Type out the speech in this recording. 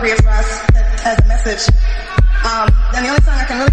appropriate for us as a message. Um, and the only song I can really